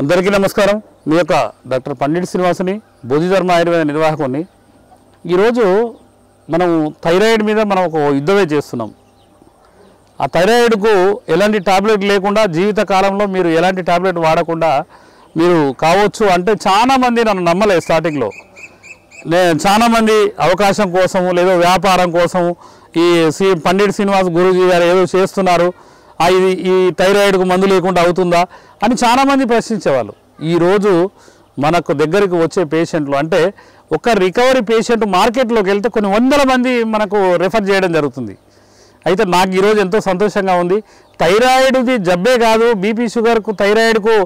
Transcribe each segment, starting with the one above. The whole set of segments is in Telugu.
అందరికీ నమస్కారం. మీ యొక్క డాక్టర్ పండిట్ శ్రీనివాసుని బోధిధర్మ ఆయుర్వేద నిర్వాహకుని ఈరోజు మనం థైరాయిడ్ మీద మనం ఒక యుద్ధమే చేస్తున్నాం. ఆ థైరాయిడ్కు ఎలాంటి టాబ్లెట్ లేకుండా జీవిత కాలంలో మీరు ఎలాంటి టాబ్లెట్ వాడకుండా మీరు కావచ్చు అంటే చాలామంది నన్ను నమ్మలేదు స్టార్టింగ్లో నేను చాలామంది అవకాశం కోసం లేదో వ్యాపారం కోసం ఈ శ్రీ పండిట్ శ్రీనివాస్ గురూజీ గారు ఏదో చేస్తున్నారు. ఇది ఈ థైరాయిడ్కు మందు లేకుండా అవుతుందా అని చాలామంది ప్రశ్నించేవాళ్ళు. ఈరోజు మనకు దగ్గరికి వచ్చే పేషెంట్లు అంటే ఒక రికవరీ పేషెంట్ మార్కెట్లోకి వెళ్తే కొన్ని వందల మంది మనకు రెఫర్ చేయడం జరుగుతుంది. అయితే నాకు ఈరోజు ఎంతో సంతోషంగా ఉంది. థైరాయిడ్ది జబ్బే కాదు. బీపీ షుగర్కు థైరాయిడ్కు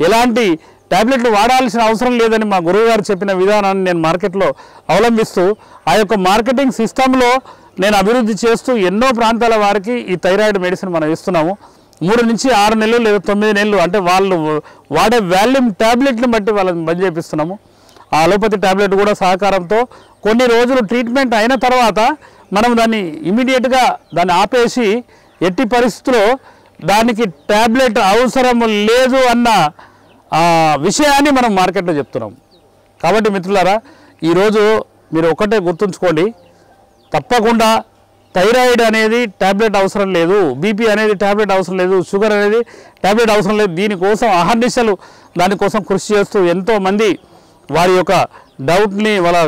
ఎలాంటి ట్యాబ్లెట్లు వాడాల్సిన అవసరం లేదని మా గురువుగారు చెప్పిన విధానాన్ని నేను మార్కెట్లో అవలంబిస్తూ ఆ యొక్క మార్కెటింగ్ సిస్టంలో నేను అభివృద్ధి చేస్తూ ఎన్నో ప్రాంతాల వారికి ఈ థైరాయిడ్ మెడిసిన్ మనం ఇస్తున్నాము. మూడు నుంచి ఆరు నెలలు లేదా తొమ్మిది నెలలు అంటే వాళ్ళు వాడే వాల్యూమ్ ట్యాబ్లెట్ని బట్టి వాళ్ళని బంద్ చేపిస్తున్నాము. ఆ అలోపతి ట్యాబ్లెట్ కూడా సహకారంతో కొన్ని రోజులు ట్రీట్మెంట్ అయిన తర్వాత మనం దాన్ని ఇమీడియట్గా దాన్ని ఆపేసి ఎట్టి పరిస్థితుల్లో దానికి ట్యాబ్లెట్ అవసరం లేదు అన్న విషయాన్ని మనం మార్కెట్లో చెప్తున్నాం. కాబట్టి మిత్రులారా ఈరోజు మీరు ఒకటే గుర్తుంచుకోండి తప్పకుండా థైరాయిడ్ అనేది ట్యాబ్లెట్ అవసరం లేదు బీపీ అనేది ట్యాబ్లెట్ అవసరం లేదు షుగర్ అనేది ట్యాబ్లెట్ అవసరం లేదు. దీనికోసం అహర్నిశలు దానికోసం కృషి చేస్తూ ఎంతోమంది వారి యొక్క డౌట్ని వాళ్ళ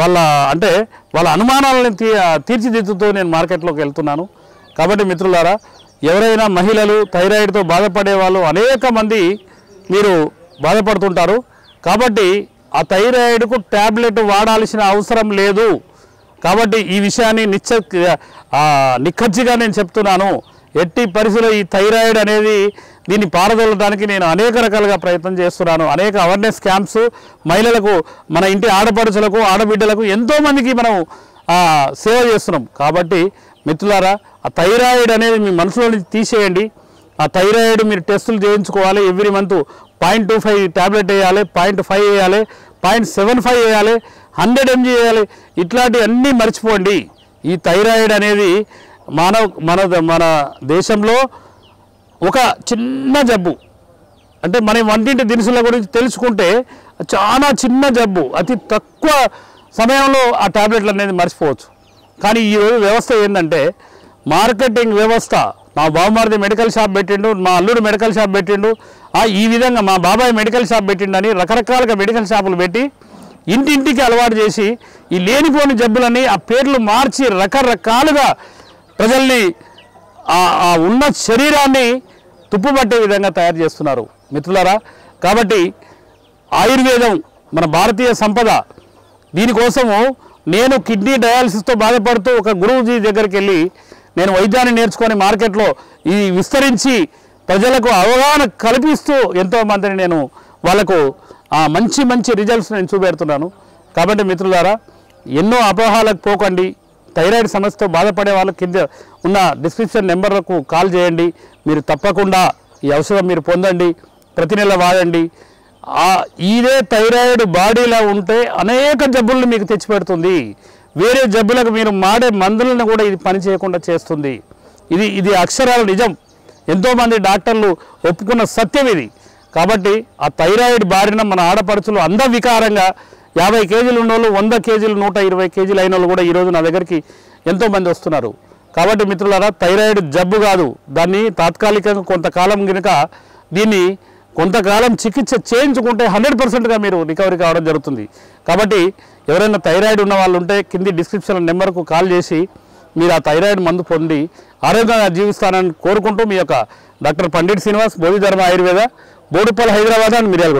వాళ్ళ అంటే వాళ్ళ అనుమానాలను తీ తీర్చిదిద్దుతూ నేను మార్కెట్లోకి వెళ్తున్నాను. కాబట్టి మిత్రులారా ఎవరైనా మహిళలు థైరాయిడ్తో బాధపడే వాళ్ళు అనేక మంది మీరు బాధపడుతుంటారు. కాబట్టి ఆ థైరాయిడ్కు ట్యాబ్లెట్ వాడాల్సిన అవసరం లేదు. కాబట్టి ఈ విషయాన్ని నిశ్చ ఆ, నేను చెప్తున్నాను. ఎట్టి పరిస్థితుల్లో ఈ థైరాయిడ్ అనేది దీన్ని పారదోలడానికి నేను అనేక రకాలుగా ప్రయత్నం చేస్తున్నాను. అనేక అవేర్నెస్ క్యాంప్స్ మహిళలకు మన ఇంటి ఆడపడుచులకు ఆడబిడ్డలకు ఎంతోమందికి మనం సేవ చేస్తున్నాం. కాబట్టి మిత్రులారా ఆ థైరాయిడ్ అనేది మీ మనసులో తీసేయండి. ఆ థైరాయిడ్ మీరు టెస్టులు చేయించుకోవాలి. Every month point two five tablet వేయాలి పాయింట్ ఫైవ్ వేయాలి పాయింట్ సెవెన్ ఫైవ్ వేయాలి. హండ్రెడ్ ఎంజీ వేయాలి ఇట్లాంటివన్నీ మర్చిపోండి. ఈ థైరాయిడ్ అనేది మానవ మన మన దేశంలో ఒక చిన్న జబ్బు. అంటే మన వంటింటి దినుసుల గురించి తెలుసుకుంటే చాలా చిన్న జబ్బు. అతి తక్కువ సమయంలో ఆ టాబ్లెట్లు అనేది మర్చిపోవచ్చు. కానీ ఈ వ్యవస్థ ఏంటంటే మార్కెటింగ్ వ్యవస్థ మా బావమారిది మెడికల్ షాప్ పెట్టిండు మా అల్లుడు మెడికల్ షాప్ పెట్టిండు. ఈ విధంగా మా బాబాయ్ మెడికల్ షాప్ పెట్టిండని రకరకాలుగా మెడికల్ షాపులు పెట్టి ఇంటింటికి అలవాటు చేసి ఈ లేనిపోని జబ్బులని ఆ పేర్లు మార్చి రకరకాలుగా ప్రజల్ని ఆ ఆ ఉన్న శరీరాన్ని తుప్పుపట్టే విధంగా తయారు చేస్తున్నారు. మిత్రులారా కాబట్టి ఆయుర్వేదం మన భారతీయ సంపద. దీనికోసము నేను కిడ్నీ డయాలసిస్తో బాధపడుతూ ఒక గురువుజీ దగ్గరికి వెళ్ళి నేను వైద్యాన్ని నేర్చుకొని మార్కెట్లో ఈ విస్తరించి ప్రజలకు అవగాహన కల్పిస్తూ ఎంతోమందిని నేను వాళ్ళకు ఆ మంచి మంచి రిజల్ట్స్ నేను చూపెడుతున్నాను. కాబట్టి మిత్రులారా ఎన్నో అపోహాలకు పోకండి. థైరాయిడ్ సమస్యతో బాధపడే వాళ్ళ కింద ఉన్న డిస్క్రిప్షన్ నెంబర్లకు కాల్ చేయండి. మీరు తప్పకుండా ఈ ఔషధం మీరు పొందండి. ప్రతి నెల వాడండి. ఇదే థైరాయిడ్ బాడీలో ఉంటే అనేక జబ్బులను మీకు తెచ్చిపెడుతుంది. వేరే జబ్బులకు మీరు మాడే మందులను కూడా ఇది పని చేయకుండా చేస్తుంది. ఇది ఇది అక్షరాల నిజం. ఎంతోమంది డాక్టర్లు ఒప్పుకున్న సత్యం ఇది. కాబట్టి ఆ థైరాయిడ్ బారిన మన ఆడపడుచులు అందవికారంగా యాభై కేజీలు ఉన్నోళ్ళు వంద కేజీలు నూట ఇరవై కేజీలు అయిన వాళ్ళు కూడా ఈరోజు నా దగ్గరికి ఎంతోమంది వస్తున్నారు. కాబట్టి మిత్రులారా థైరాయిడ్ జబ్బు కాదు. దాన్ని తాత్కాలికంగా కొంతకాలం కనుక దీన్ని కొంతకాలం చికిత్స చేయించుకుంటే హండ్రెడ్ పర్సెంట్గా మీరు రికవరీ కావడం జరుగుతుంది. కాబట్టి ఎవరైనా థైరాయిడ్ ఉన్న వాళ్ళు ఉంటే కింది డిస్క్రిప్షన్ నెంబర్కు కాల్ చేసి మీరు ఆ థైరాయిడ్ మందు పొంది ఆరోగ్యంగా జీవిస్తానని కోరుకుంటూ మీ యొక్క డాక్టర్ పండిట్ శ్రీనివాస్ బోధిధర్మ ఆయుర్వేద బోడుపల్లి హైదరాబాద్ అండ్ మిర్యాలగూడ